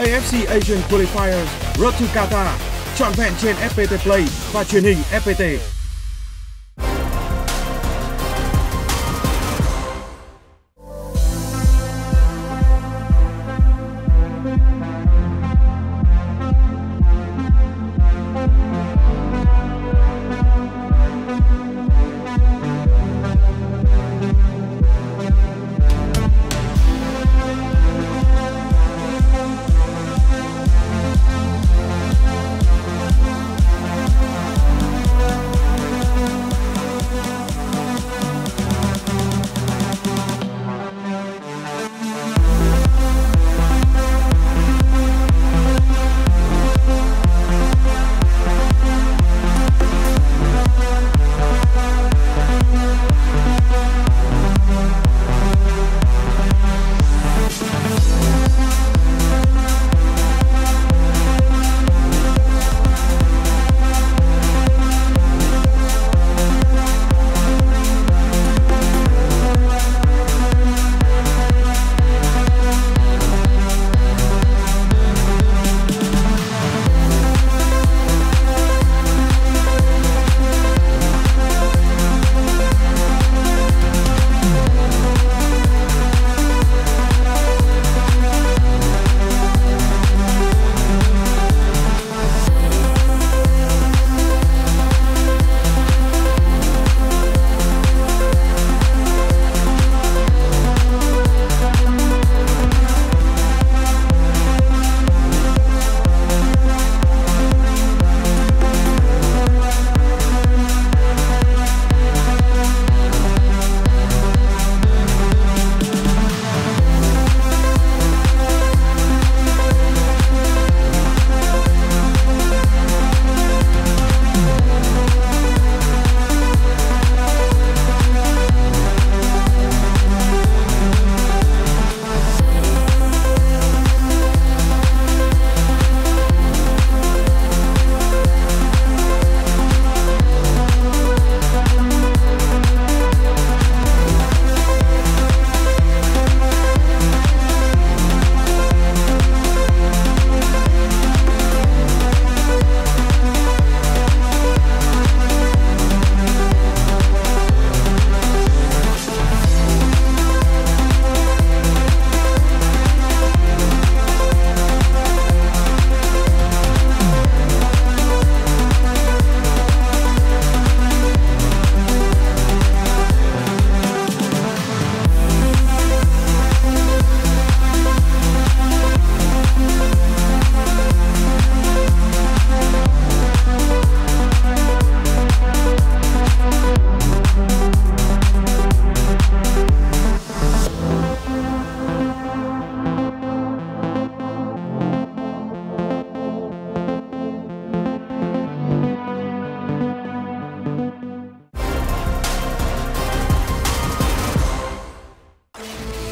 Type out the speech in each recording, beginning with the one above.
AFC Asian Qualifiers Road to Qatar, trọn vẹn trên FPT Play và truyền hình FPT.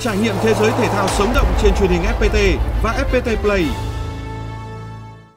Trải nghiệm thế giới thể thao sống động trên truyền hình FPT và FPT Play.